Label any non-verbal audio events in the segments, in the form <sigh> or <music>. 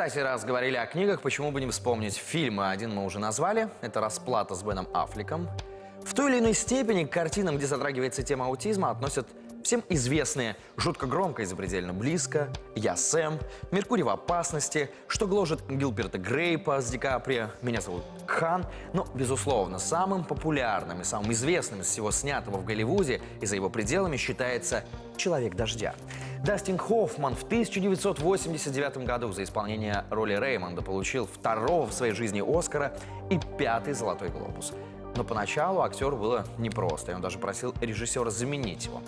Кстати, раз говорили о книгах, почему бы не вспомнить фильмы? Один мы уже назвали. Это «Расплата» с Беном Аффлеком. В той или иной степени к картинам, где затрагивается тема аутизма, относят всем известные «Жутко громко и запредельно близко», «Я Сэм», «Меркурий в опасности», «Что гложет Гилберта Грейпа» с Ди Каприо, «Меня зовут Хан». Но, безусловно, самым популярным и самым известным из всего снятого в Голливуде и за его пределами считается «Человек дождя». Дастин Хоффман в 1989 году за исполнение роли Реймонда получил второго в своей жизни Оскара и пятый «Золотой глобус». Но поначалу актеру было непросто, и он даже просил режиссера заменить его.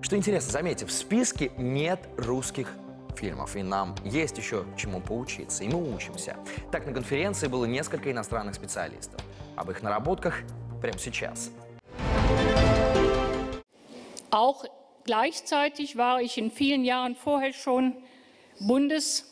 Что интересно, заметьте, в списке нет русских фильмов, и нам есть еще чему поучиться, и мы учимся. Так, на конференции было несколько иностранных специалистов. Об их наработках прямо сейчас. Auch gleichzeitig war ich in vielen Jahren vorher schon Bundes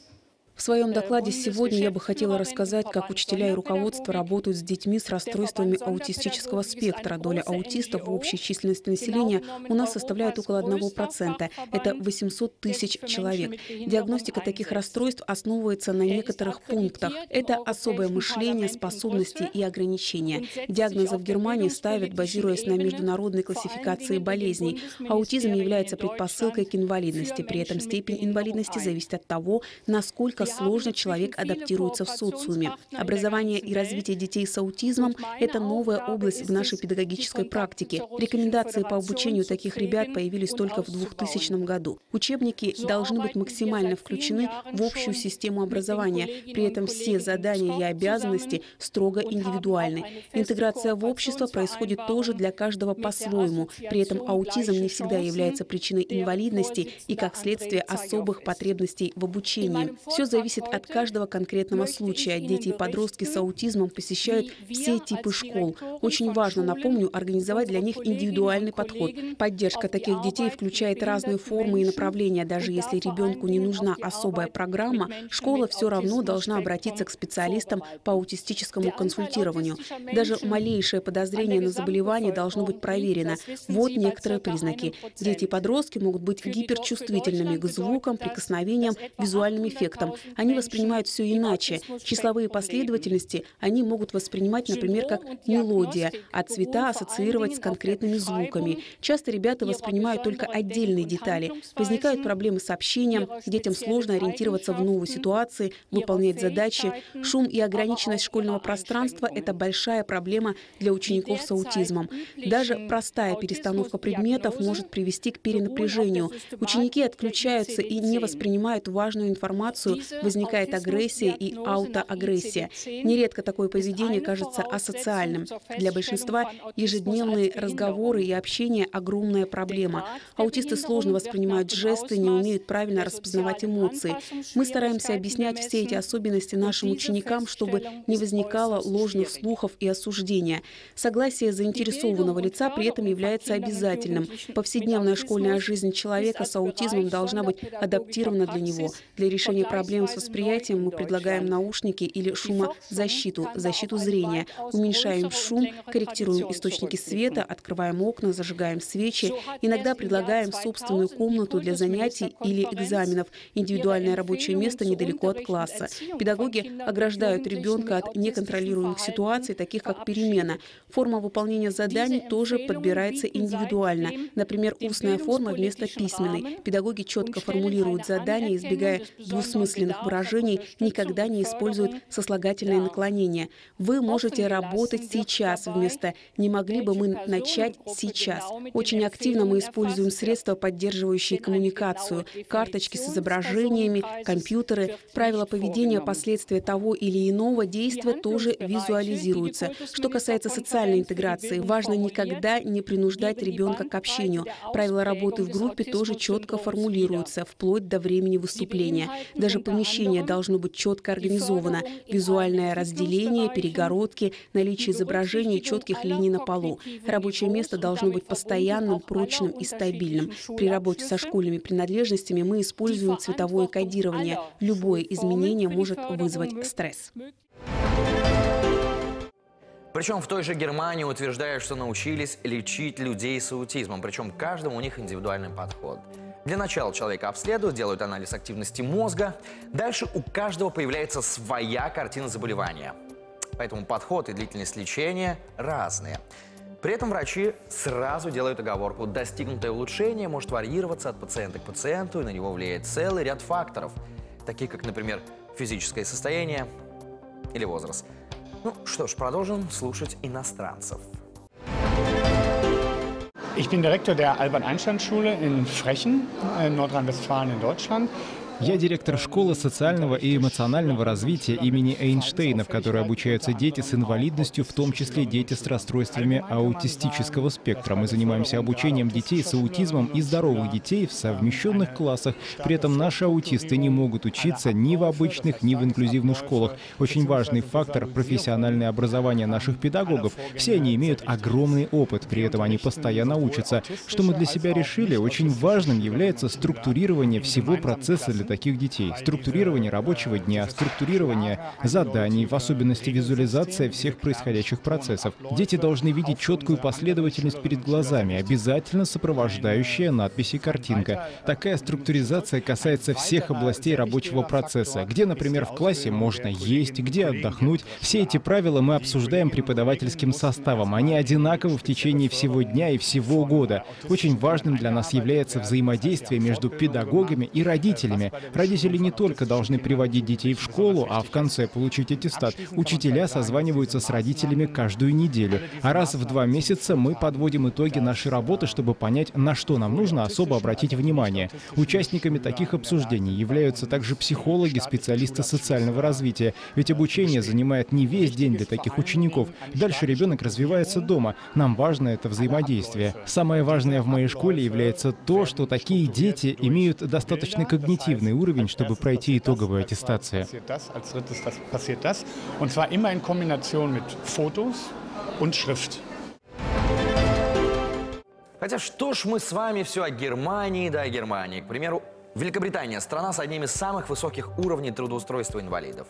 В своем докладе сегодня я бы хотела рассказать, как учителя и руководство работают с детьми с расстройствами аутистического спектра. Доля аутистов в общей численности населения у нас составляет около 1%. Это 800 тысяч человек. Диагностика таких расстройств основывается на некоторых пунктах. Это особое мышление, способности и ограничения. Диагнозы в Германии ставят, базируясь на международной классификации болезней. Аутизм является предпосылкой к инвалидности. При этом степень инвалидности зависит от того, насколько сложно человек адаптируется в социуме. Образование и развитие детей с аутизмом – это новая область в нашей педагогической практике. Рекомендации по обучению таких ребят появились только в 2000 году. Учебники должны быть максимально включены в общую систему образования. При этом все задания и обязанности строго индивидуальны. Интеграция в общество происходит тоже для каждого по-своему. При этом аутизм не всегда является причиной инвалидности и, как следствие, особых потребностей в обучении. Все зависит зависит от каждого конкретного случая. Дети и подростки с аутизмом посещают все типы школ. Очень важно, напомню, организовать для них индивидуальный подход. Поддержка таких детей включает разные формы и направления. Даже если ребенку не нужна особая программа, школа все равно должна обратиться к специалистам по аутистическому консультированию. Даже малейшее подозрение на заболевание должно быть проверено. Вот некоторые признаки. Дети и подростки могут быть гиперчувствительными к звукам, прикосновениям, визуальным эффектам. Они воспринимают все иначе. Числовые последовательности они могут воспринимать, например, как мелодия, а цвета ассоциировать с конкретными звуками. Часто ребята воспринимают только отдельные детали. Возникают проблемы с общением, детям сложно ориентироваться в новой ситуации, выполнять задачи. Шум и ограниченность школьного пространства – это большая проблема для учеников с аутизмом. Даже простая перестановка предметов может привести к перенапряжению. Ученики отключаются и не воспринимают важную информацию, возникает агрессия и аутоагрессия. Нередко такое поведение кажется асоциальным. Для большинства ежедневные разговоры и общение – огромная проблема. Аутисты сложно воспринимают жесты, не умеют правильно распознавать эмоции. Мы стараемся объяснять все эти особенности нашим ученикам, чтобы не возникало ложных слухов и осуждения. Согласие заинтересованного лица при этом является обязательным. Повседневная школьная жизнь человека с аутизмом должна быть адаптирована для него. Для решения проблем с восприятием мы предлагаем наушники или шумозащиту, защиту зрения. Уменьшаем шум, корректируем источники света, открываем окна, зажигаем свечи. Иногда предлагаем собственную комнату для занятий или экзаменов, индивидуальное рабочее место недалеко от класса. Педагоги ограждают ребенка от неконтролируемых ситуаций, таких как перемена. Форма выполнения заданий тоже подбирается индивидуально. Например, устная форма вместо письменной. Педагоги четко формулируют задания, избегая двусмысленных выражений никогда не используют сослагательное наклонение. Вы можете работать сейчас вместо «не могли бы мы начать сейчас». Очень активно мы используем средства, поддерживающие коммуникацию, карточки с изображениями, компьютеры. Правила поведения, последствия того или иного действия тоже визуализируются. Что касается социальной интеграции, важно никогда не принуждать ребенка к общению. Правила работы в группе тоже четко формулируются, вплоть до времени выступления. Даже помещение должно быть четко организовано. Визуальное разделение, перегородки, наличие изображений четких линий на полу. Рабочее место должно быть постоянным, прочным и стабильным. При работе со школьными принадлежностями мы используем цветовое кодирование. Любое изменение может вызвать стресс. Причем в той же Германии утверждают, что научились лечить людей с аутизмом. Причем каждому у них индивидуальный подход. Для начала человека обследуют, делают анализ активности мозга. Дальше у каждого появляется своя картина заболевания. Поэтому подход и длительность лечения разные. При этом врачи сразу делают оговорку. Достигнутое улучшение может варьироваться от пациента к пациенту, и на него влияет целый ряд факторов, таких как, например, физическое состояние или возраст. Ну что ж, продолжим слушать иностранцев. Ich bin Direktor der Albert-Einstein-Schule in Frechen, in Nordrhein-Westfalen in Deutschland. Я директор школы социального и эмоционального развития имени Эйнштейна, в которой обучаются дети с инвалидностью, в том числе дети с расстройствами аутистического спектра. Мы занимаемся обучением детей с аутизмом и здоровых детей в совмещенных классах. При этом наши аутисты не могут учиться ни в обычных, ни в инклюзивных школах. Очень важный фактор — профессиональное образование наших педагогов. Все они имеют огромный опыт, при этом они постоянно учатся. Что мы для себя решили, очень важным является структурирование всего процесса для таких детей. Структурирование рабочего дня, структурирование заданий, в особенности визуализация всех происходящих процессов. Дети должны видеть четкую последовательность перед глазами, обязательно сопровождающая надписи картинка. Такая структуризация касается всех областей рабочего процесса, где, например, в классе можно есть, где отдохнуть. Все эти правила мы обсуждаем преподавательским составом. Они одинаковы в течение всего дня и всего года. Очень важным для нас является взаимодействие между педагогами и родителями. Родители не только должны приводить детей в школу, а в конце получить аттестат. Учителя созваниваются с родителями каждую неделю. А раз в два месяца мы подводим итоги нашей работы, чтобы понять, на что нам нужно особо обратить внимание. Участниками таких обсуждений являются также психологи, специалисты социального развития. Ведь обучение занимает не весь день для таких учеников. Дальше ребенок развивается дома. Нам важно это взаимодействие. Самое важное в моей школе является то, что такие дети имеют достаточно когнитивный определенный уровень, чтобы пройти итоговую аттестацию. Хотя что ж мы с вами все о Германии да о Германии. К примеру, Великобритания – страна с одним из самых высоких уровней трудоустройства инвалидов.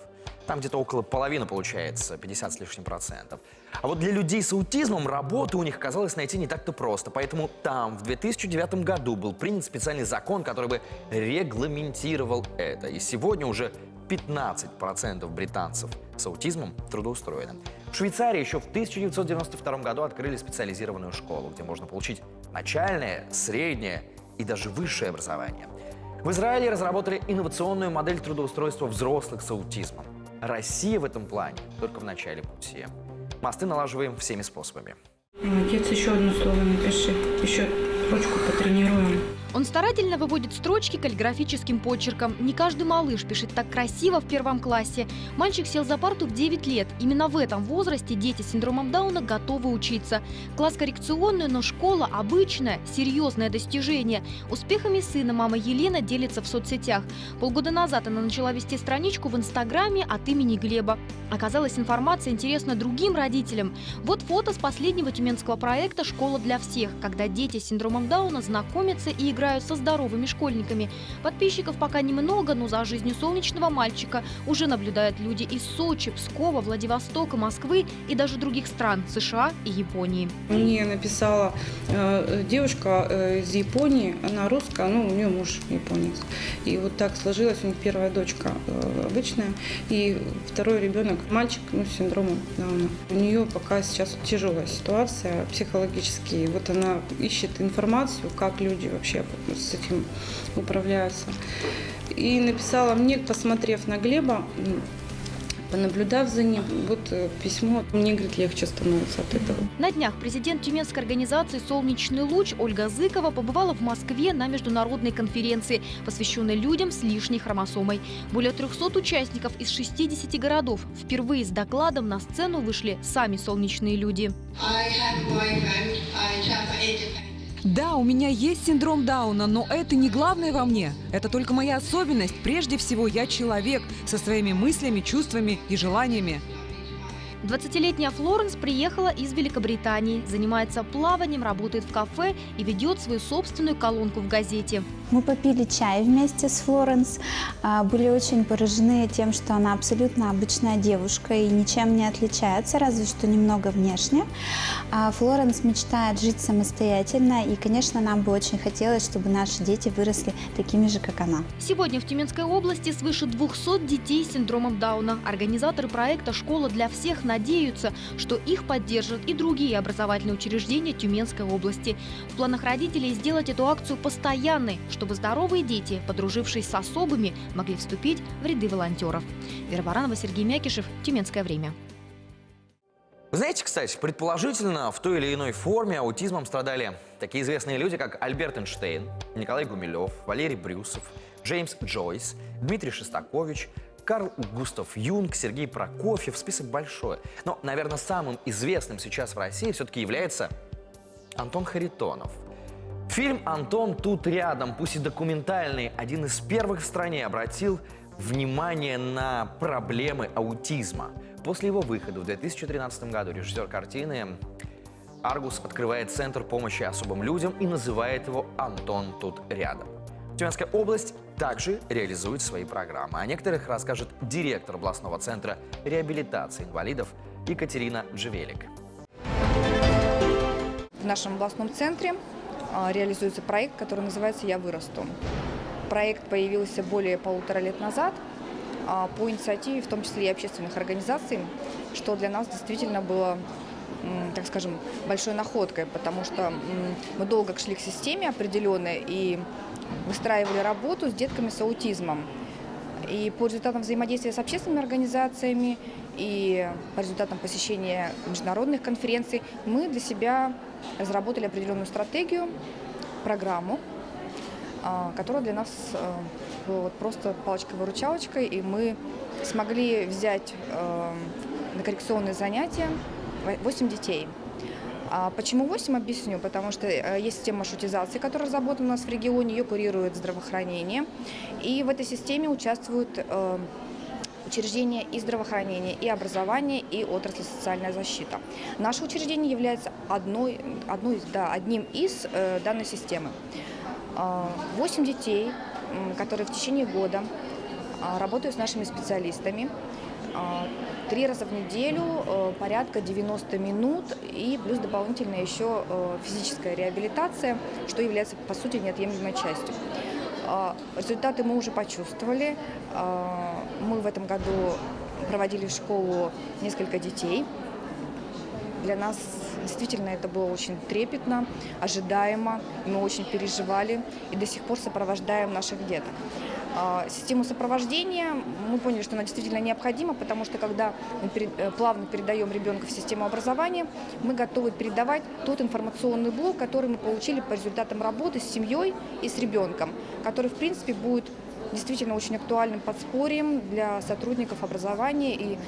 Там где-то около половины получается, 50 с лишним процентов. А вот для людей с аутизмом работу у них оказалось найти не так-то просто. Поэтому там в 2009 году был принят специальный закон, который бы регламентировал это. И сегодня уже 15% британцев с аутизмом трудоустроены. В Швейцарии еще в 1992 году открыли специализированную школу, где можно получить начальное, среднее и даже высшее образование – в Израиле разработали инновационную модель трудоустройства взрослых с аутизмом. Россия в этом плане только в начале пути. Мосты налаживаем всеми способами. Молодец, еще одно слово напиши. Еще ручку потренируем. Он старательно выводит строчки каллиграфическим почерком. Не каждый малыш пишет так красиво в первом классе. Мальчик сел за парту в 9 лет. Именно в этом возрасте дети с синдромом Дауна готовы учиться. Класс коррекционный, но школа обычная, серьезное достижение. Успехами сына мама Елена делится в соцсетях. Полгода назад она начала вести страничку в Инстаграме от имени Глеба. Оказалась информация интересна другим родителям. Вот фото с последнего тюменского проекта «Школа для всех», когда дети с синдромом Дауна знакомятся и играют со здоровыми школьниками. Подписчиков пока немного, но за жизнью солнечного мальчика уже наблюдают люди из Сочи, Пскова, Владивостока, Москвы и даже других стран – США и Японии. Мне написала э, девушка э, из Японии, она русская, ну, у нее муж японец. И вот так сложилось, у них первая дочка э, обычная, и второй ребенок, мальчик, ну, с синдромом Дауна. У нее пока сейчас тяжелая ситуация психологически. Вот она ищет информацию, как люди вообще с этим управляются. И написала мне, посмотрев на Глеба, понаблюдав за ним, вот э, письмо, мне, говорит, легче становится от этого. На днях президент тюменской организации «Солнечный луч» Ольга Зыкова побывала в Москве на международной конференции, посвященной людям с лишней хромосомой. Более 300 участников из 60 городов впервые с докладом на сцену вышли сами солнечные люди. I have да, у меня есть синдром Дауна, но это не главное во мне. Это только моя особенность. Прежде всего, я человек со своими мыслями, чувствами и желаниями. 20-летняя Флоренс приехала из Великобритании, занимается плаванием, работает в кафе и ведет свою собственную колонку в газете. Мы попили чай вместе с Флоренс, а, были очень поражены тем, что она абсолютно обычная девушка и ничем не отличается, разве что немного внешне. А Флоренс мечтает жить самостоятельно, и, конечно, нам бы очень хотелось, чтобы наши дети выросли такими же, как она. Сегодня в Тюменской области свыше 200 детей с синдромом Дауна. Организаторы проекта «Школа для всех» надеются, что их поддержат и другие образовательные учреждения Тюменской области. В планах родителей сделать эту акцию постоянной, чтобы здоровые дети, подружившись с особыми, могли вступить в ряды волонтеров. Вера Баранова, Сергей Мякишев, Тюменское время. Знаете, кстати, предположительно, в той или иной форме аутизмом страдали такие известные люди, как Альберт Эйнштейн, Николай Гумилев, Валерий Брюсов, Джеймс Джойс, Дмитрий Шестакович, Карл Густав Юнг, Сергей Прокофьев. Список большой. Но, наверное, самым известным сейчас в России все-таки является Антон Харитонов – Фильм «Антон тут рядом», пусть и документальный, один из первых в стране обратил внимание на проблемы аутизма. После его выхода в 2013 году режиссер картины Аргус открывает Центр помощи особым людям и называет его «Антон тут рядом». Тюменская область также реализует свои программы. О некоторых расскажет директор областного центра реабилитации инвалидов Екатерина Джевелик. В нашем областном центре а, реализуется проект, который называется «Я вырасту». Проект появился более полутора лет назад а, по инициативе, в том числе и общественных организаций, что для нас действительно было так скажем, большой находкой, потому что мы долго шли к системе определенной и выстраивали работу с детками с аутизмом. И по результатам взаимодействия с общественными организациями и по результатам посещения международных конференций мы для себя разработали определенную стратегию, программу, а, которая для нас э, была вот просто палочкой-выручалочкой, и мы смогли взять э, на коррекционные занятия 8 детей. А почему 8, объясню. Потому что э, есть система маршрутизации, которая разработана у нас в регионе, ее курирует здравоохранение. И в этой системе участвуют учреждения и здравоохранения, и образования, и отрасли социальная защита. Наше учреждение является одной, одной, да, одним из э, данной системы. А, восемь детей, которые в течение года а, работают с нашими специалистами. А, три раза в неделю, э, порядка 90 минут и плюс дополнительно еще э, физическая реабилитация, что является, по сути, неотъемлемой частью. А, результаты мы уже почувствовали. А, мы в этом году проводили в школу несколько детей. Для нас действительно это было очень трепетно, ожидаемо. Мы очень переживали и до сих пор сопровождаем наших деток. А, систему сопровождения мы поняли, что она действительно необходима, потому что когда мы э, плавно передаем ребенка в систему образования, мы готовы передавать тот информационный блок, который мы получили по результатам работы с семьей и с ребенком, который, в принципе, будет действительно очень актуальным подспорьем для сотрудников образования и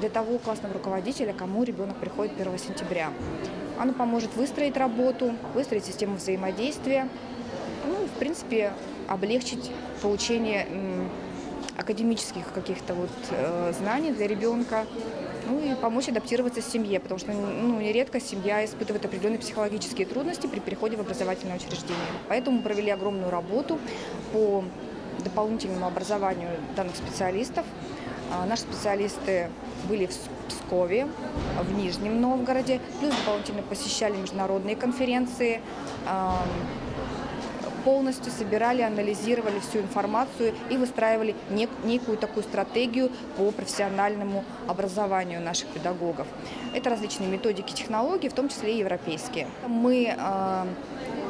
для того классного руководителя, кому ребенок приходит 1 сентября. Оно поможет выстроить работу, выстроить систему взаимодействия, ну, в принципе, облегчить получение академических каких-то вот э, знаний для ребенка, ну и помочь адаптироваться семье, потому что ну, нередко семья испытывает определенные психологические трудности при переходе в образовательное учреждение. Поэтому провели огромную работу по дополнительному образованию данных специалистов. А, наши специалисты были в Пскове, в Нижнем Новгороде, плюс дополнительно посещали международные конференции, полностью собирали, анализировали всю информацию и выстраивали нек некую такую стратегию по профессиональному образованию наших педагогов. Это различные методики, технологии, в том числе и европейские. Мы э,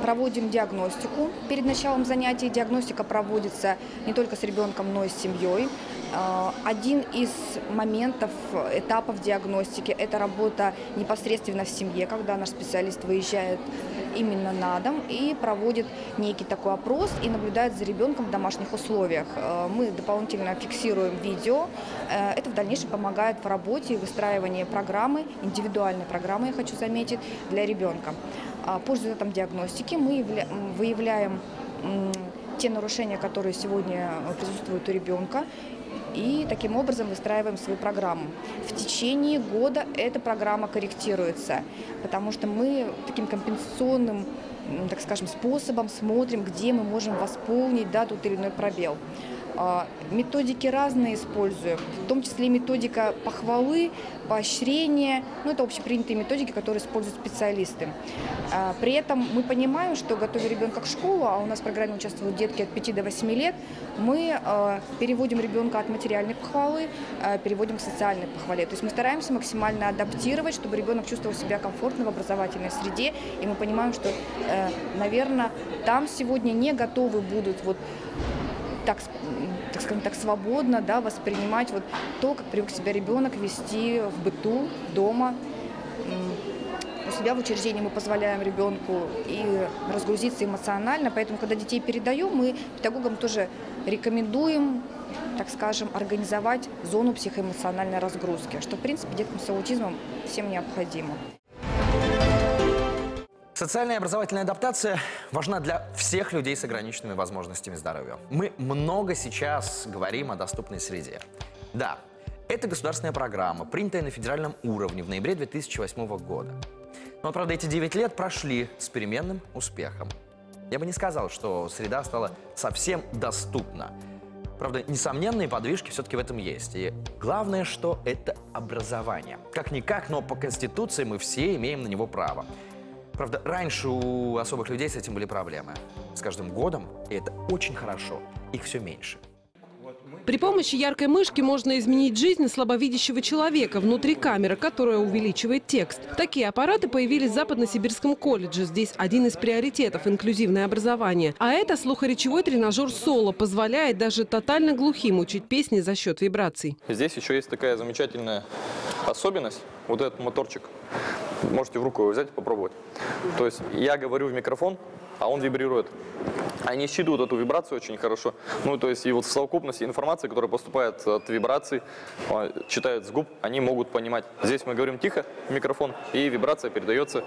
проводим диагностику перед началом занятий. Диагностика проводится не только с ребенком, но и с семьей. А, один из моментов, этапов диагностики – это работа непосредственно в семье, когда наш специалист выезжает именно на дом и проводит некий такой опрос и наблюдает за ребенком в домашних условиях. А, мы дополнительно фиксируем видео. Э, это в дальнейшем помогает в работе и выстраивании программы, индивидуальной программы, я хочу заметить, для ребенка. По результатам диагностики мы выявляем те нарушения, которые сегодня присутствуют у ребенка, и таким образом выстраиваем свою программу. В течение года эта программа корректируется, потому что мы таким компенсационным так скажем, способом смотрим, где мы можем восполнить да, тот или иной пробел. А, методики разные используем, в том числе методика похвалы, поощрения. Ну, это общепринятые методики, которые используют специалисты. А, при этом мы понимаем, что готовя ребенка к школу, а у нас в программе участвуют детки от 5 до 8 лет, мы а, переводим ребенка от материальной похвалы, переводим к социальной похвале. То есть мы стараемся максимально адаптировать, чтобы ребенок чувствовал себя комфортно в образовательной среде. И мы понимаем, что, э, наверное, там сегодня не готовы будут вот так, так скажем так, свободно да, воспринимать вот то, как привык себя ребенок вести в быту, дома. У себя в учреждении мы позволяем ребенку и разгрузиться эмоционально, поэтому, когда детей передаем, мы педагогам тоже рекомендуем, так скажем, организовать зону психоэмоциональной разгрузки, что, в принципе, деткам с аутизмом всем необходимо. Социальная и образовательная адаптация важна для всех людей с ограниченными возможностями здоровья. Мы много сейчас говорим о доступной среде. Да, это государственная программа, принятая на федеральном уровне в ноябре 2008 года. Но, правда, эти 9 лет прошли с переменным успехом. Я бы не сказал, что среда стала совсем доступна. Правда, несомненные подвижки все-таки в этом есть. И главное, что это образование. Как-никак, но по Конституции мы все имеем на него право. Правда, раньше у особых людей с этим были проблемы. С каждым годом, и это очень хорошо, их все меньше. При помощи яркой мышки можно изменить жизнь слабовидящего человека внутри камеры, которая увеличивает текст. Такие аппараты появились в Западно-Сибирском колледже. Здесь один из приоритетов – инклюзивное образование. А это слухоречевой тренажер «Соло» позволяет даже тотально глухим учить песни за счет вибраций. Здесь еще есть такая замечательная особенность. Вот этот моторчик. Можете в руку взять и попробовать. То есть я говорю в микрофон, а он вибрирует. Они считывают эту вибрацию очень хорошо. Ну, то есть и вот в совокупности информации, которая поступает от вибраций, а, читают с губ, они могут понимать. Здесь мы говорим тихо микрофон, и вибрация передается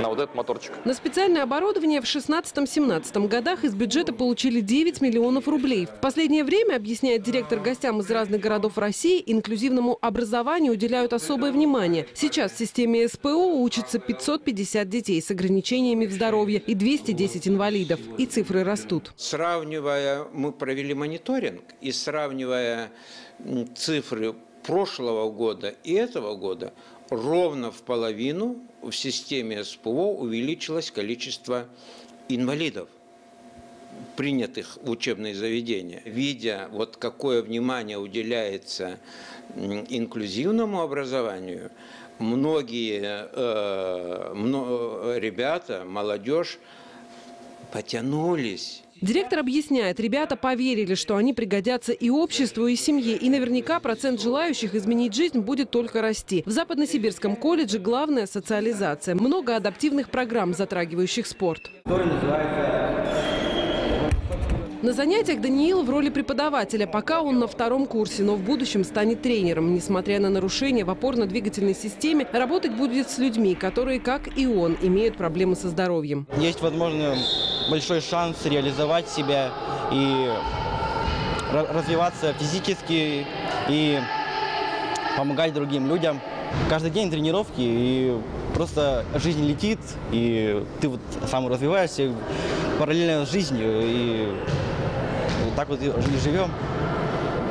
на вот этот моторчик. На специальное оборудование в 16-17 годах из бюджета получили 9 миллионов рублей. В последнее время, объясняет директор гостям из разных городов России, инклюзивному образованию уделяют особое внимание. Сейчас в системе СПО учатся 550 детей с ограничениями в здоровье и 210 инвалидов. И цифры растут. Сравнивая, мы провели мониторинг, и сравнивая цифры прошлого года и этого года, ровно в половину в системе СПО увеличилось количество инвалидов принятых в учебные заведения, видя вот какое внимание уделяется инклюзивному образованию, многие э, мно, ребята, молодежь потянулись. Директор объясняет, ребята поверили, что они пригодятся и обществу, и семье. И наверняка процент желающих изменить жизнь будет только расти. В Западносибирском колледже главная социализация. Много адаптивных программ, затрагивающих спорт. На занятиях Даниил в роли преподавателя. Пока он на втором курсе, но в будущем станет тренером. Несмотря на нарушения в опорно-двигательной системе, работать будет с людьми, которые, как и он, имеют проблемы со здоровьем. Есть, возможно, большой шанс реализовать себя и развиваться физически и помогать другим людям. Каждый день тренировки, и просто жизнь летит, и ты вот сам развиваешься параллельно с жизнью. И вот так вот и живем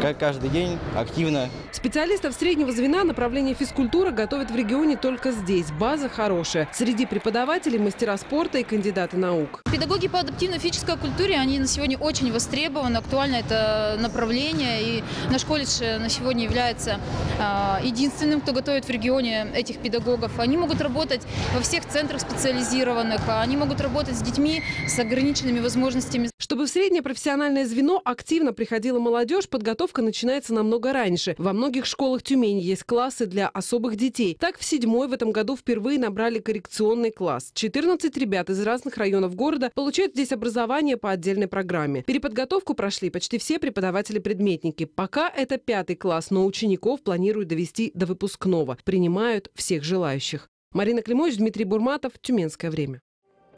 как каждый день активно. Специалистов среднего звена направления физкультура готовят в регионе только здесь. База хорошая. Среди преподавателей мастера спорта и кандидаты наук. Педагоги по адаптивной физической культуре, они на сегодня очень востребованы, актуально это направление. И наш колледж на сегодня является а, единственным, кто готовит в регионе этих педагогов. Они могут работать во всех центрах специализированных, они могут работать с детьми с ограниченными возможностями. Чтобы в среднее профессиональное звено активно приходила молодежь, подготовка начинается намного раньше. Во многих школах Тюмени есть классы для особых детей. Так, в седьмой в этом году впервые набрали коррекционный класс. 14 ребят из разных районов города получают здесь образование по отдельной программе. Переподготовку прошли почти все преподаватели-предметники. Пока это пятый класс, но учеников планируют довести до выпускного. Принимают всех желающих. Марина Климович, Дмитрий Бурматов, Тюменское время.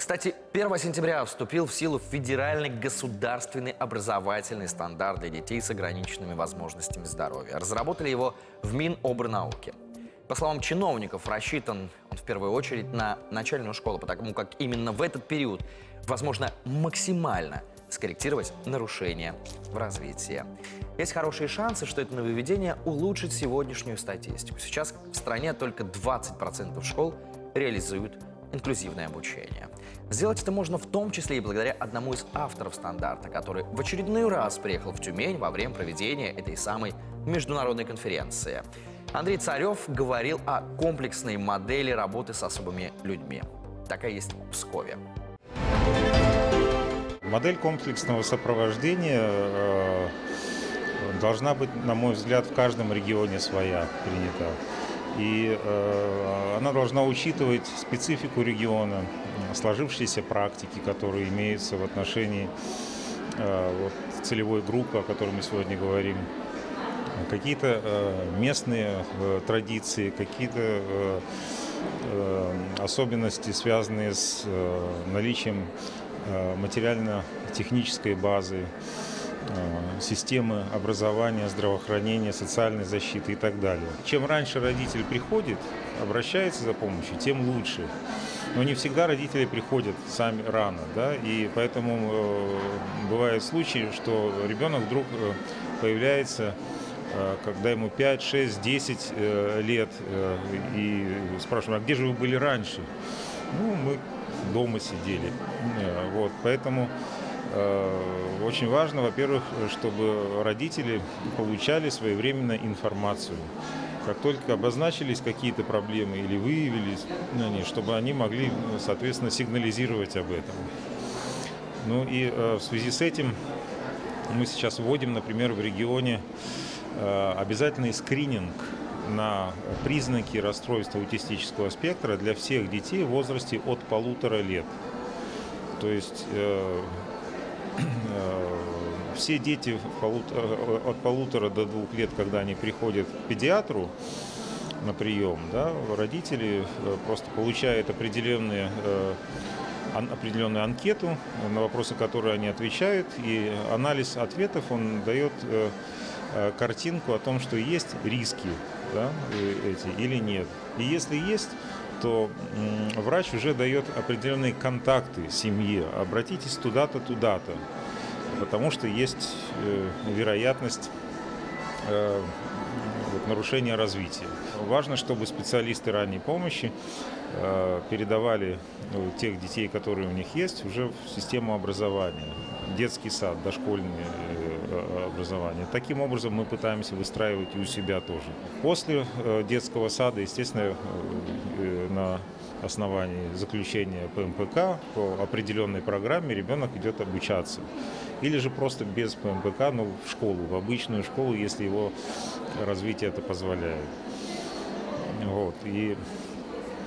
Кстати, 1 сентября вступил в силу федеральный государственный образовательный стандарт для детей с ограниченными возможностями здоровья. Разработали его в Минобрнауке. По словам чиновников, рассчитан он в первую очередь на начальную школу, потому как именно в этот период возможно максимально скорректировать нарушения в развитии. Есть хорошие шансы, что это нововведение улучшит сегодняшнюю статистику. Сейчас в стране только 20% школ реализуют инклюзивное обучение. Сделать это можно в том числе и благодаря одному из авторов стандарта, который в очередной раз приехал в Тюмень во время проведения этой самой международной конференции. Андрей Царев говорил о комплексной модели работы с особыми людьми. Такая есть в Пскове. Модель комплексного сопровождения э, должна быть, на мой взгляд, в каждом регионе своя принята. И э, она должна учитывать специфику региона, сложившиеся практики, которые имеются в отношении э, вот, целевой группы, о которой мы сегодня говорим, какие-то э, местные э, традиции, какие-то э, э, особенности, связанные с э, наличием э, материально-технической базы, Э, системы образования, здравоохранения, социальной защиты и так далее. Чем раньше родитель приходит, обращается за помощью, тем лучше. Но не всегда родители приходят сами рано, да, и поэтому э, бывают случаи, что ребенок вдруг э, появляется э, когда ему 5, 6, 10 лет, э, и спрашиваем, а где же вы были раньше? Ну, мы дома сидели. Вот, поэтому Э, очень важно, во-первых, чтобы родители получали своевременно информацию. Как только обозначились какие-то проблемы или выявились, ну, чтобы они могли, соответственно, сигнализировать об этом. Ну и э, в связи с этим мы сейчас вводим, например, в регионе э, обязательный скрининг на признаки расстройства аутистического спектра для всех детей в возрасте от полутора лет. То есть Э, все дети э, от полутора до двух лет, когда они приходят к педиатру на прием, да, родители э, просто получают определенные определенную анкету, на вопросы, которые они отвечают, и анализ ответов он дает картинку о том, что есть риски да, эти или нет. И если есть, то врач уже дает определенные контакты семье. Обратитесь туда-то, туда-то, потому что есть э, вероятность э, нарушения развития. Важно, чтобы специалисты ранней помощи э, передавали тех детей, которые у них есть, уже в систему образования, детский сад, дошкольное образование. Таким образом мы пытаемся выстраивать и у себя тоже. После детского сада, естественно, на основании заключения ПМПК по определенной программе ребенок идет обучаться. Или же просто без ПМПК, но в школу, в обычную школу, если его развитие это позволяет. Вот. И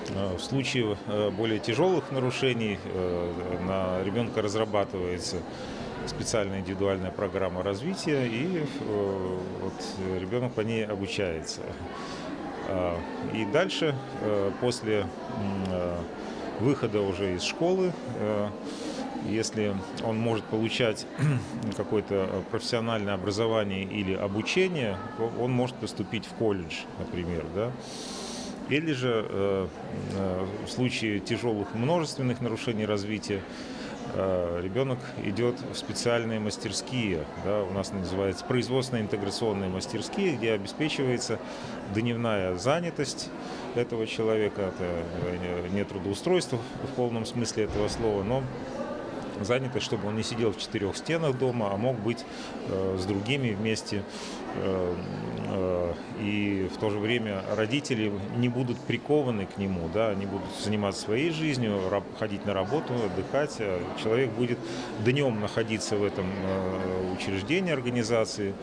э, в случае э, более тяжелых нарушений э, на ребенка разрабатывается специальная индивидуальная программа развития, и вот ребенок по ней обучается. А, и дальше, э, после э, выхода уже из школы, э, если он может получать <clears throat> какое-то профессиональное образование или обучение, он может поступить в колледж, например, да. Или же в случае тяжелых множественных нарушений развития Э, ребенок идет в специальные мастерские, да, у нас называется производственные интеграционные мастерские, где обеспечивается дневная занятость этого человека, это э, не трудоустройство в полном смысле этого слова, но занятость, чтобы он не сидел в четырех стенах дома, а мог быть э, с другими вместе. Э, э, и в то же время родители не будут прикованы к нему, да, они будут заниматься своей жизнью, ходить на работу, отдыхать. А человек будет днем находиться в этом э, учреждении организации,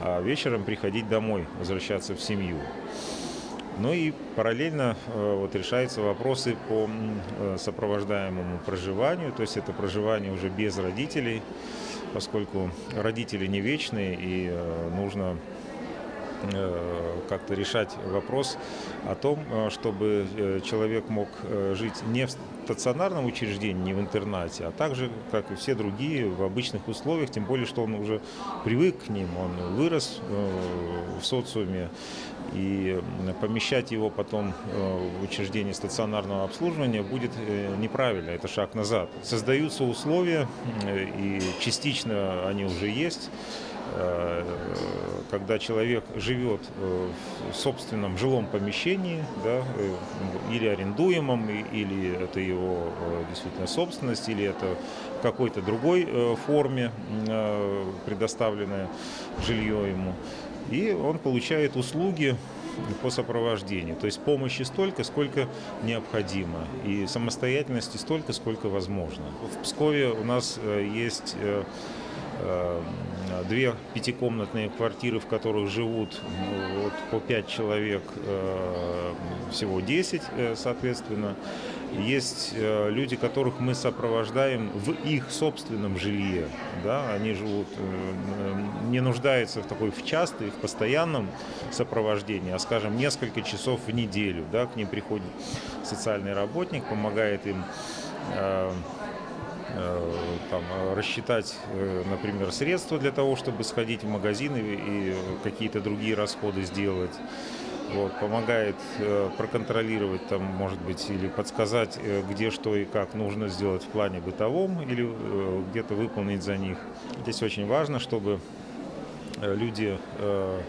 а вечером приходить домой, возвращаться в семью. Ну и параллельно э, вот, решаются вопросы по э, сопровождаемому проживанию, то есть это проживание уже без родителей, поскольку родители не вечные и э, нужно как-то решать вопрос о том, чтобы человек мог жить не в стационарном учреждении, не в интернате, а также, как и все другие, в обычных условиях, тем более, что он уже привык к ним, он вырос в социуме, и помещать его потом в учреждение стационарного обслуживания будет неправильно, это шаг назад. Создаются условия, и частично они уже есть, Э, когда человек живет э, в собственном жилом помещении, да, э, или арендуемом, или это его действительно собственность, или это в какой-то другой форме предоставленное жилье ему. И он получает услуги по сопровождению. То есть помощи столько, сколько необходимо, и самостоятельности столько, сколько возможно. В Пскове у нас есть Э, две пятикомнатные квартиры, в которых живут ну, вот, по пять человек, э, всего 10, э, соответственно. Есть люди, которых мы сопровождаем в их собственном жилье. Да? Они живут, не нуждаются в такой в частой, в постоянном сопровождении, а, скажем, несколько часов в неделю. Да? К ним приходит социальный работник, помогает им Э, там, рассчитать, э, например, средства для того, чтобы сходить в магазин и, и какие-то другие расходы сделать. Вот, помогает э, проконтролировать, там, может быть, или подсказать, э, где что и как нужно сделать в плане бытовом, или э, где-то выполнить за них. Здесь очень важно, чтобы э, люди э,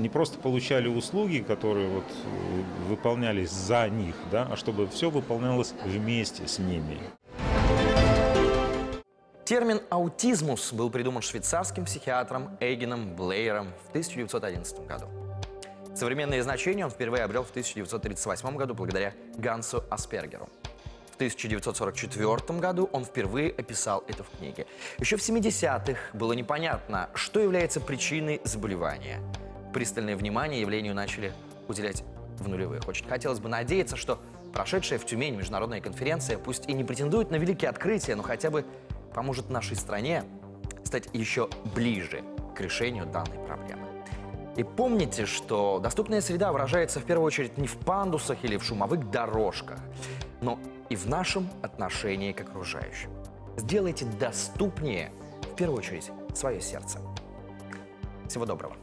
не просто получали услуги, которые вот выполнялись за них, да, а чтобы все выполнялось вместе с ними. Термин «аутизмус» был придуман швейцарским психиатром Эйгеном Блейером в 1911 году. Современные значения он впервые обрел в 1938 году благодаря Гансу Аспергеру. В 1944 году он впервые описал это в книге. Еще в 70-х было непонятно, что является причиной заболевания. Пристальное внимание явлению начали уделять в нулевых. Очень хотелось бы надеяться, что прошедшая в Тюмень международная конференция пусть и не претендует на великие открытия, но хотя бы поможет нашей стране стать еще ближе к решению данной проблемы. И помните, что доступная среда выражается в первую очередь не в пандусах или в шумовых дорожках, но и в нашем отношении к окружающим. Сделайте доступнее, в первую очередь, свое сердце. Всего доброго.